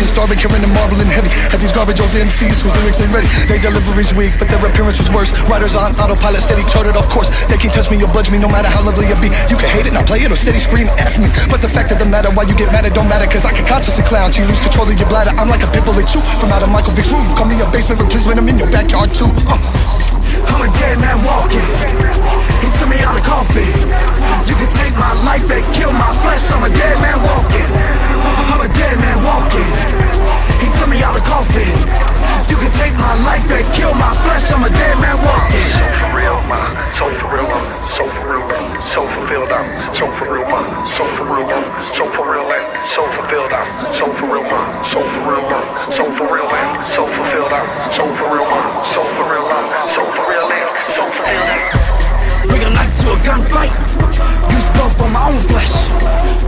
and starving, carrying and marveling heavy at these garbage old MCs whose lyrics ain't ready. Their delivery's weak, but their appearance was worse. Writers on autopilot, steady charted off course. They can't touch me or budge me, no matter how lovely it be. You can hate it, not play it, or steady scream F me. But the fact of the matter, why you get mad, it don't matter, cause I can consciously clown till you lose control of your bladder. I'm like a pimple at you from out of Michael Vick's room. Call me a basement replacement, I'm in your backyard too. Uh. I'm a dead man walking. He took me out of coffin. You can take my life and kill my So for real, man. So for real, man. So for real, man. So fulfilled, I'm. So for real, man. So for real, man. So for real, man. So fulfilled, I'm. So for real, man. So for real, man. So for real, man. So fulfilled, I'm. Bring a knife to a gunfight. Use both for my own flesh.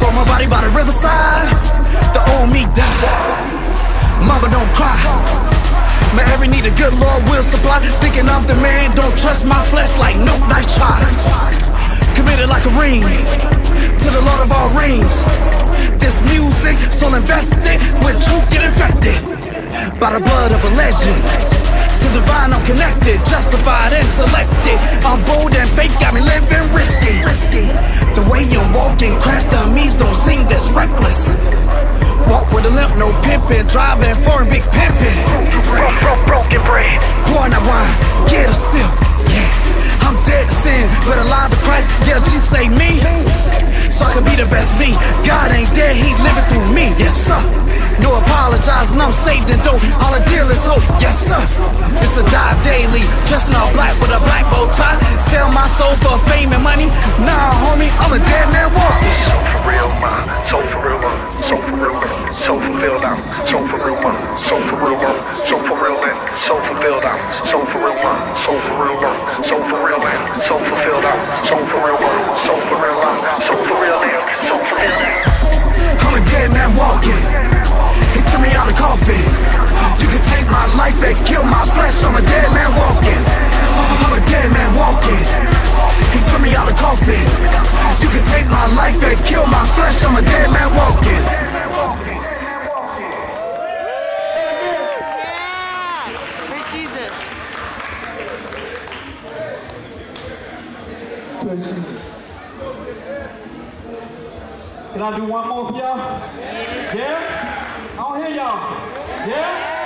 Throw my body by the riverside. The old me died. Mama don't cry. Man, every need a good Lord will supply. Thinking I'm the man, don't trust my flesh like no nice try. Committed like a ring Lord of all rings. This music, soul invested, with truth get infected by the blood of a legend. To the vine I'm connected, justified and selected. I'm bold and fake, got me living risky. The way I'm walking, crash dummies don't seem this reckless. Walk with a limp, no pimping, driving foreign big pimping. Bro, bro, broken bread, pouring that wine, get a sip. Yeah, I'm dead to sin, but alive to Christ. Yeah, Jesus say me, so I can be the best me. God ain't dead, He living through me. Yes sir. No apologizing, I'm saved and dope. All I deal is hope, yes sir. It's a die daily, dressing all black with a black bow tie. Sell my soul for fame and money. Nah, homie, I'm a dead man walking. So for real, man. So for real, man. So for real, man. So fulfilled, I'm. So for real, man. So for real, man. So for real. So fulfilled, I'm. So for real, man. So for real, man. So for real, man. So fulfilled, I'm. So for real, man. So for real, man. So for real, man. So fulfilled, I'm. I'm a dead man walking. He took me out of coffin. You can take my life and kill my flesh. I'm a dead man walking. I'm a dead man walking. He took me out of coffin. You can take my life and kill my flesh. I'm a dead man Can I do one more y'all? Yeah? I don't hear y'all. Yeah?